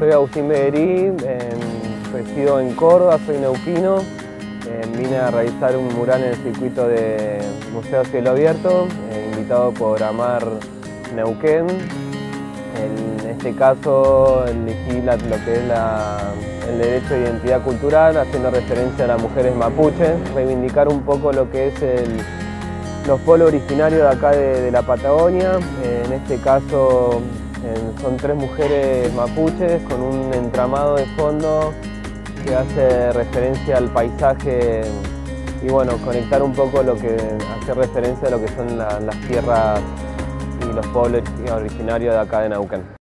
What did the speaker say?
soy Agustín Beguerí, resido en Córdoba, soy neuquino. Eh, vine a realizar un mural en el circuito de Museo Cielo Abierto, eh, invitado por Amar Neuquén. En este caso elegí lo que es el derecho de identidad cultural, haciendo referencia a las mujeres mapuches, reivindicar un poco lo que es los pueblos originarios de acá de, la Patagonia. En este caso son tres mujeres mapuches con un entramado de fondo que hace referencia al paisaje y bueno, conectar un poco lo que hace referencia a lo que son las tierras y los pueblos originarios de acá de Naucan.